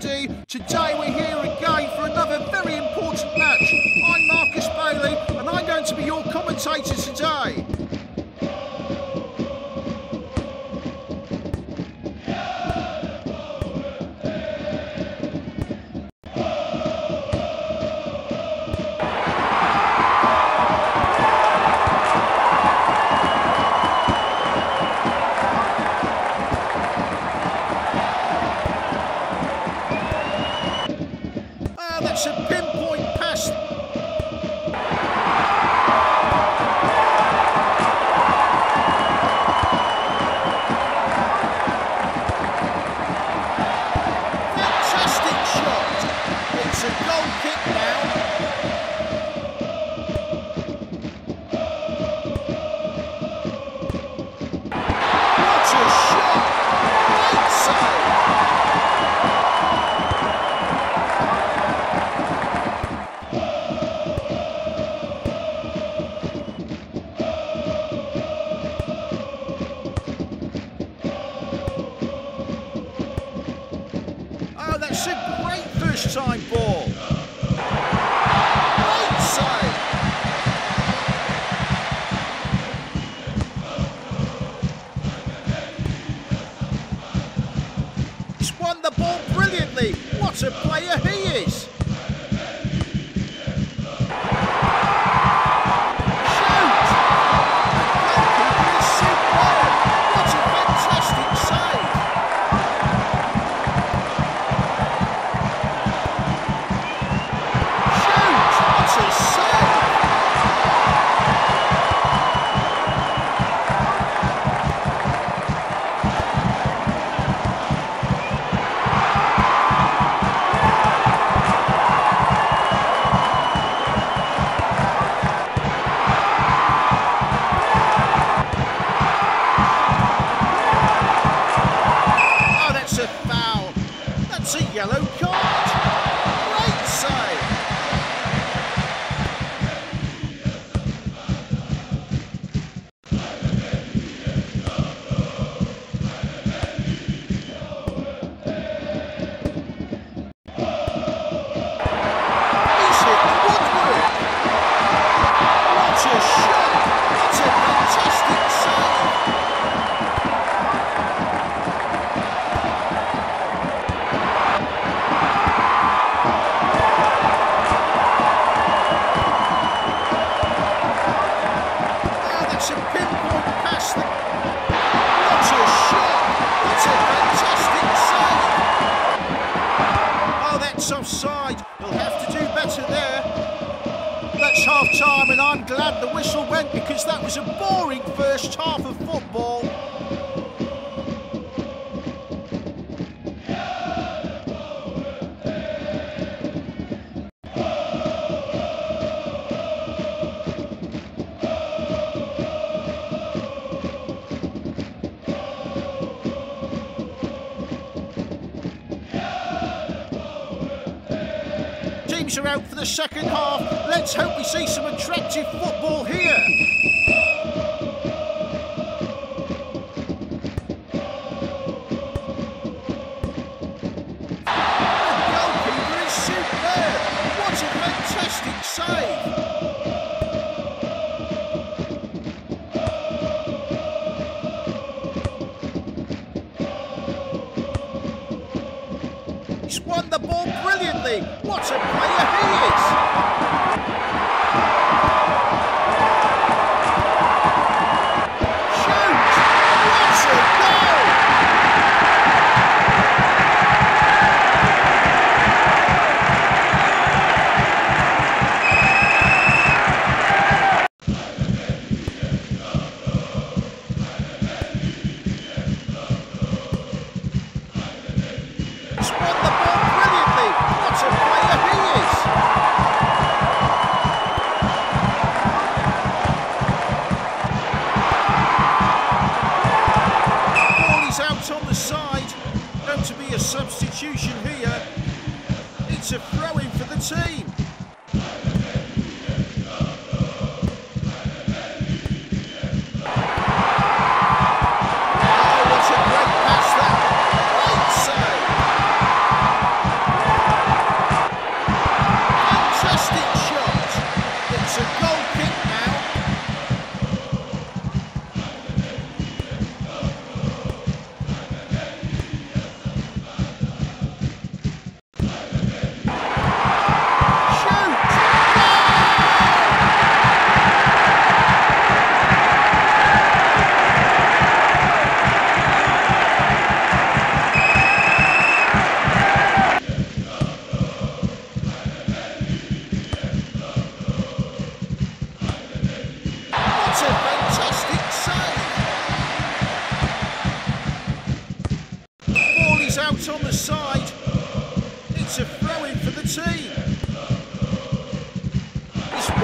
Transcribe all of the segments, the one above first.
Today we're here again for another very important match. I'm Marcus Bailey, and I'm going to be your commentator today. Time ball. Yellow card. That was a boring first half of football. Teams are out for the second half. Let's hope we see some attractive football here. Ball brilliantly. What a player he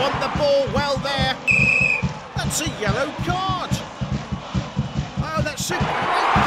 won the ball well there. That's a yellow card. Oh, that's a